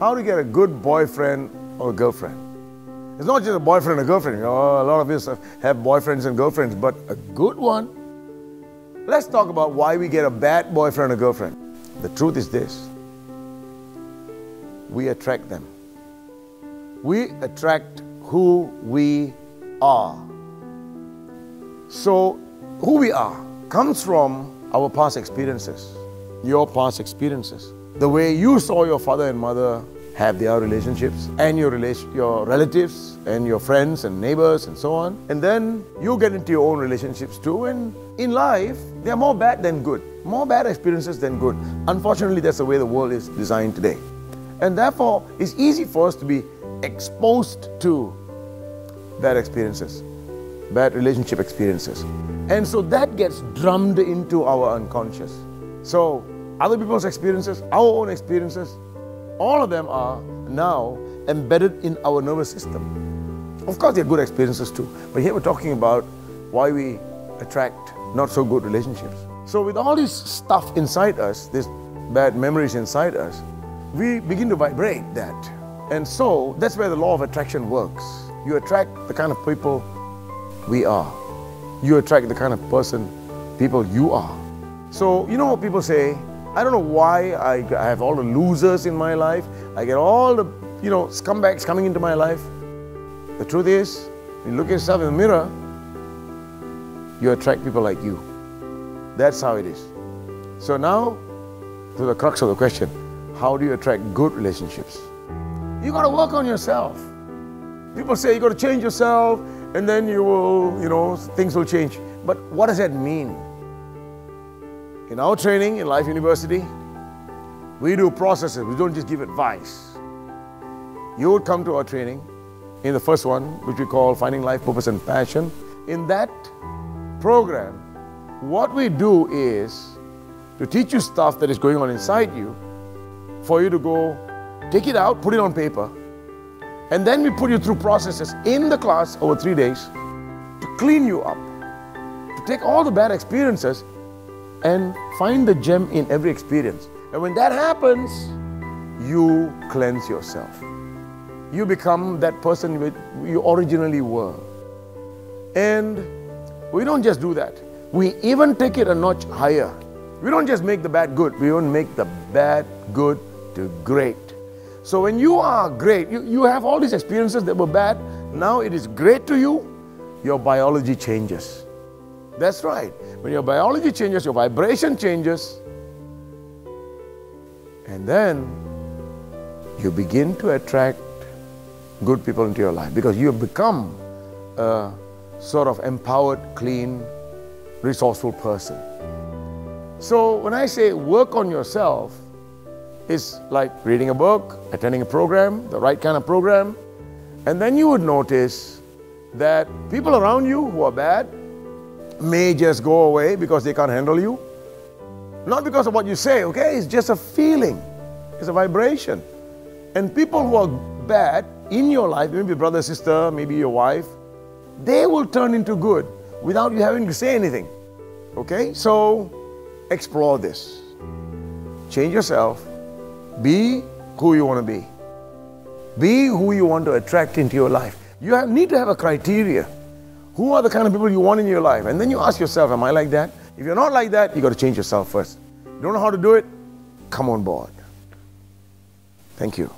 how to get a good boyfriend or girlfriend. It's not just a boyfriend and a girlfriend. You know, a lot of us have boyfriends and girlfriends, but a good one. Let's talk about why we get a bad boyfriend or girlfriend. The truth is this we attract them. We attract who we are. So, who we are comes from our past experiences, your past experiences. The way you saw your father and mother have their relationships and your relation, your relatives and your friends and neighbors and so on. And then you get into your own relationships too. And in life, they are more bad than good, more bad experiences than good. Unfortunately, that's the way the world is designed today. And therefore, it's easy for us to be exposed to bad experiences, bad relationship experiences. And so that gets drummed into our unconscious. So, other people's experiences, our own experiences, all of them are now embedded in our nervous system. Of course, they're good experiences too, but here we're talking about why we attract not so good relationships. So, with all this stuff inside us, this bad memories inside us, we begin to vibrate that. And so, that's where the law of attraction works. You attract the kind of people we are, you attract the kind of person, people you are. So, you know what people say? I don't know why I, I have all the losers in my life. I get all the, you know, scumbags coming into my life. The truth is, you look at yourself in the mirror, you attract people like you. That's how it is. So now, to the crux of the question, how do you attract good relationships? You got to work on yourself. People say you got to change yourself and then you will, you know, things will change. But what does that mean? In our training in Life University, we do processes, we don't just give advice. You would come to our training in the first one, which we call Finding Life Purpose and Passion. In that program, what we do is to teach you stuff that is going on inside you for you to go take it out, put it on paper, and then we put you through processes in the class over three days to clean you up, to take all the bad experiences and find the gem in every experience. And when that happens, you cleanse yourself. You become that person you originally were. And we don't just do that. We even take it a notch higher. We don't just make the bad good, we even make the bad good to great. So when you are great, you, you have all these experiences that were bad, now it is great to you, your biology changes. That's right. When your biology changes, your vibration changes, and then you begin to attract good people into your life because you have become a sort of empowered, clean, resourceful person. So when I say work on yourself, it's like reading a book, attending a program, the right kind of program, and then you would notice that people around you who are bad may just go away because they can't handle you. Not because of what you say, okay? It's just a feeling, it's a vibration. And people who are bad in your life, maybe brother, sister, maybe your wife, they will turn into good without you having to say anything. Okay? So explore this. Change yourself. Be who you want to be. Be who you want to attract into your life. You have, need to have a criteria. Who are the kind of people you want in your life? And then you ask yourself, Am I like that? If you're not like that, you got to change yourself first. You don't know how to do it? Come on board. Thank you.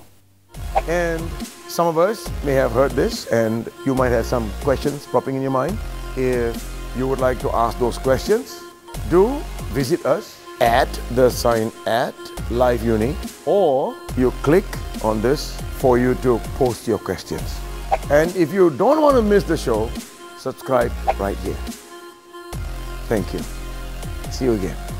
And some of us may have heard this, and you might have some questions popping in your mind. If you would like to ask those questions, do visit us at the sign at Life Uni, or you click on this for you to post your questions. And if you don't want to miss the show, subscribe right here. Thank you. See you again.